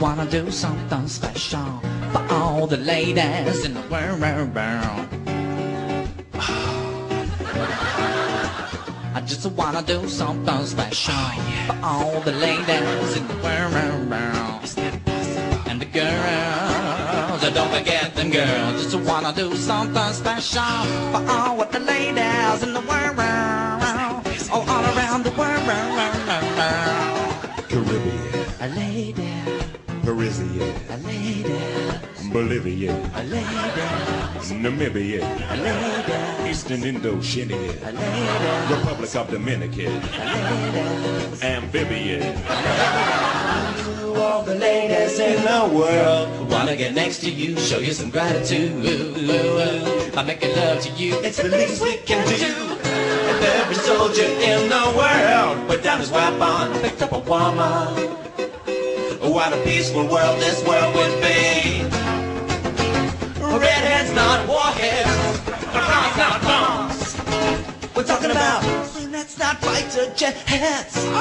wanna do something special for all the ladies in the world. I just wanna do something special for all the ladies in the world. And the girls, don't forget them girls. I just wanna do something special for all the ladies in the world. Oh, all around Parisian, a lady, Bolivian, a lady, Namibian, a lady, Eastern Indochinian, a lady, Republic of Dominican, Amphibian. all the ladies in the world wanna get next to you, show you some gratitude. I'm making love to you, it's the least we can do. If every soldier in the world put down his weapon, picked up a woman, what a peaceful world this world would be. Redheads, not warheads, bombs, not bombs. We're talking about let's not fighter jets.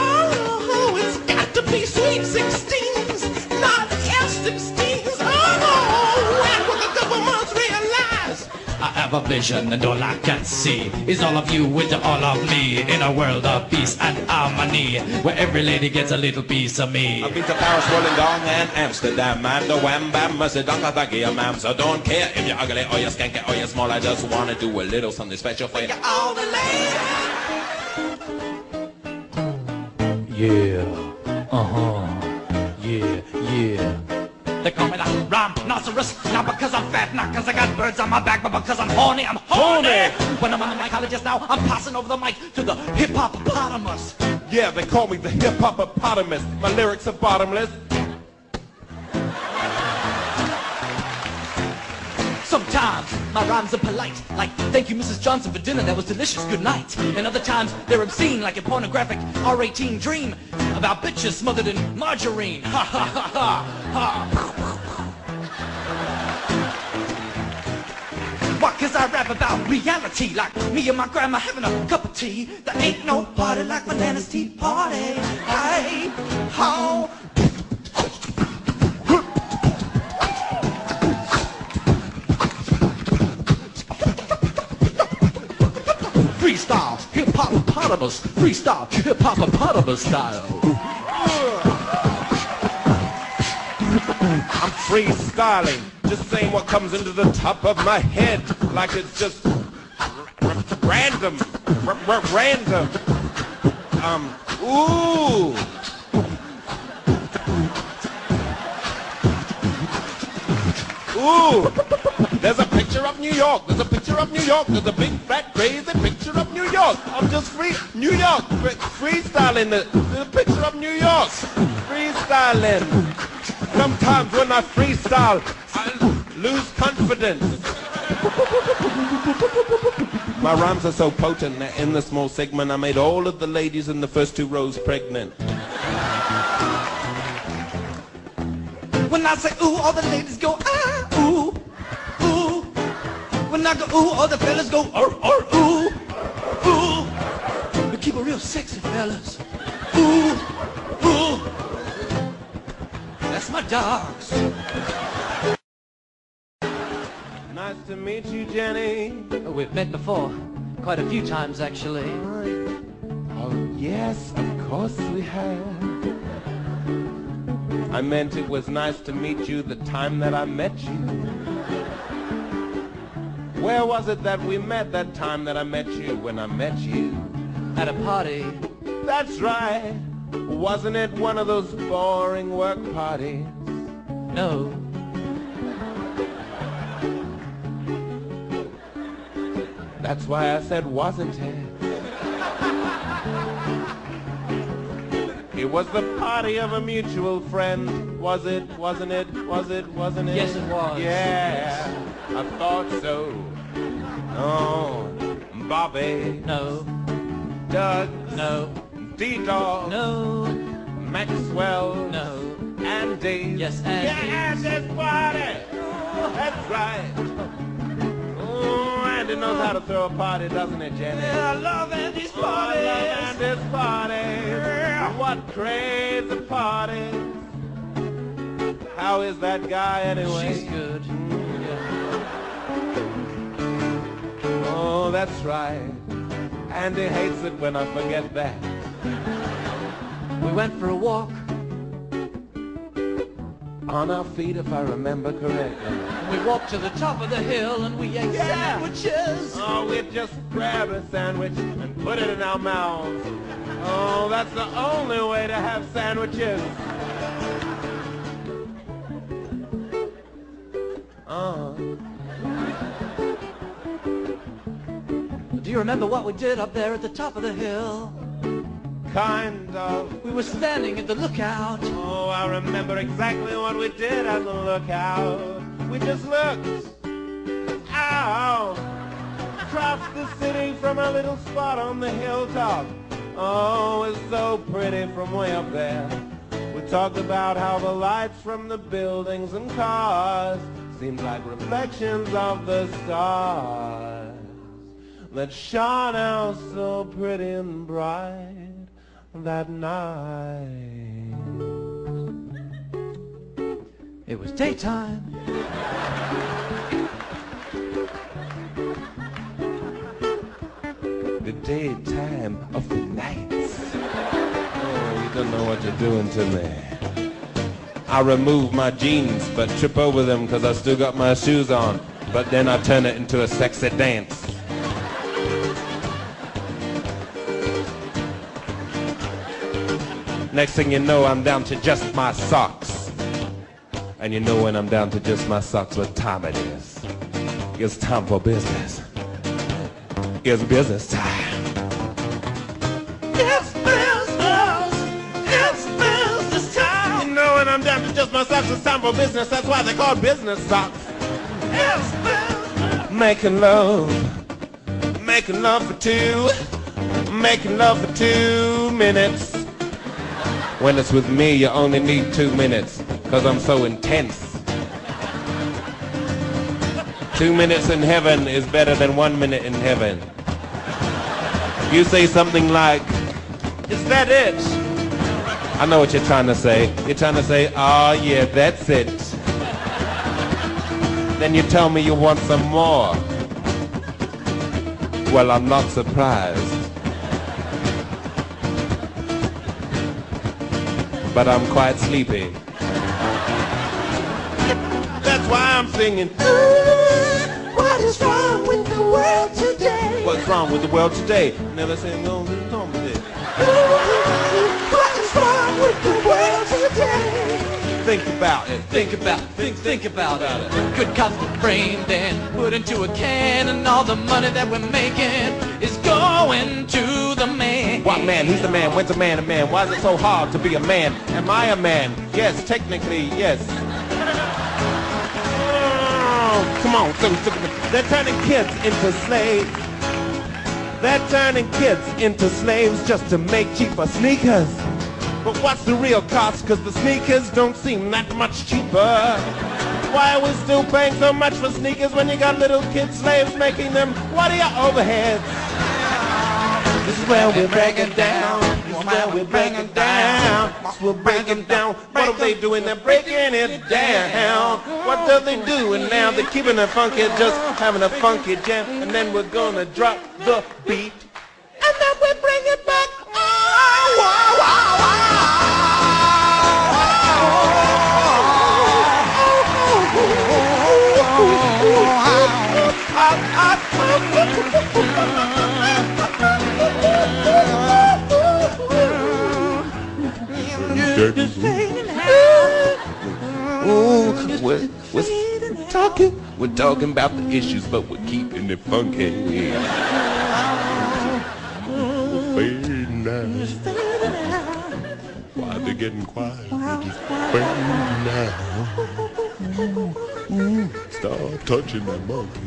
I have a vision and all I can see is all of you with all of me in a world of peace and harmony where every lady gets a little piece of me. I've been to Paris, Wollongong, and Amsterdam, and the wham bam, mercy, donka, thank you, ma'am. So don't care if you're ugly or you're skanky or you're small. I just wanna do a little something special for you. All the ladies. Yeah. Uh-huh. Yeah, yeah. They call me the Rhymenoceros, not because I'm fat, not because I got birds on my back, but because I'm horny, I'm horny. When I'm on the michologist now, I'm passing over the mic to the hip-hop-potamus. Yeah, they call me the hip hop-opotamus. My lyrics are bottomless. Sometimes my rhymes are polite, like thank you Mrs. Johnson for dinner, that was delicious, good night. And other times they're obscene, like a pornographic R18 dream about bitches smothered in margarine. Ha ha ha ha ha. Why? Cause I rap about reality, like me and my grandma having a cup of tea. There ain't no party like my Nana's tea party. Hey, ho. Freestyle, hip-hop-opotamus, freestyle, hip-hop-opotamus style. I'm freestyling, just saying what comes into the top of my head, like it's just random, random. Um, ooh. Ooh, there's a picture of New York. There's a picture of New York. There's a big fat crazy picture of New York. I'm just free New York fre- freestyling. The, there's a picture of New York freestyling. Sometimes when I freestyle, I lose confidence. My rhymes are so potent that in the small segment I made all of the ladies in the first two rows pregnant. When I say ooh, all the ladies go ah, ooh, ooh. When I go ooh, all the fellas go er, er, ooh, ooh. We keep it real sexy, fellas. Ooh, ooh. That's my dogs. Nice to meet you, Jenny. Oh, we've met before, quite a few times actually. Oh, yes, of course we have. I meant it was nice to meet you the time that I met you. Where was it that we met that time that I met you when I met you? At a party, That's right. Wasn't it one of those boring work parties? no. That's why I said, wasn't it? It was the party of a mutual friend. Was it? Wasn't it? Was it? Wasn't it? Yes, it was. Yeah, I thought so. Oh, Bobby, No, Doug, no, D-Dog, no, Maxwell, no. and Dave. Yes, and Yeah, this party. That's right. Andy knows how to throw a party, doesn't it, Jenny? I love Andy's Oh, I love Andy's party. What crazy party. How is that guy anyway? She's good. Mm. Oh, that's right. Andy hates it when I forget that. We went for a walk. On our feet, if I remember correctly. We walked to the top of the hill and we ate Yeah. sandwiches. Oh, we'd just grab a sandwich and put it in our mouths. Oh, that's the only way to have sandwiches. Uh, Do you remember what we did up there at the top of the hill? kind of. We were standing at the lookout. Oh, I remember exactly what we did at the lookout. We just looked out across the city from a little spot on the hilltop. Oh, it's so pretty from way up there. We talked about how the lights from the buildings and cars seemed like reflections of the stars that shone out so pretty and bright that night. It was daytime. the daytime of the night. Oh, you don't know what you're doing to me. I remove my jeans, but trip over them because I still got my shoes on. But then I turn it into a sexy dance. Next thing you know, I'm down to just my socks. And you know when I'm down to just my socks, what time it is. It's time for business. It's business time. It's business. It's business time. You know when I'm down to just my socks, it's time for business. That's why they call business socks. It's business. Making love. Making love for two. Making love for two minutes. When it's with me, you only need two minutes. Cause I'm so intense. Two minutes in heaven is better than one minute in heaven. You say something like, is that it? I know what you're trying to say. You're trying to say, oh yeah, that's it. Then you tell me you want some more. Well, I'm not surprised. But I'm quite sleepy. That's why I'm singing. Ooh, What is wrong with the world today? What's wrong with the world today? Never sing on the Tom today. What is wrong with the world today? Think about it. Think about, it. think, think about it. Good cops get framed and put into a can, and all the money that we're making is going to the man. What man? Who's the man? When's a man a man? Why is it so hard to be a man? Am I a man? Yes, technically, yes. Come on. They're turning kids into slaves. They're turning kids into slaves just to make cheaper sneakers. But what's the real cost? Cause the sneakers don't seem that much cheaper. Why are we still paying so much for sneakers when you got little kid slaves making them? What are your overheads? This is where we break it down. This we break it down. This is we break it down. What are they doing? They're breaking it down. What do they do? And now they're keeping it funky, just having a funky jam. And then we're gonna drop the beat. And then we bring it back. Oh, wow, wow, Ooh, we're, we're talking, we're talking about the issues, but we're keeping it funky. Fading now. Why they getting quiet? They're just fading now. Stop touching that monkey.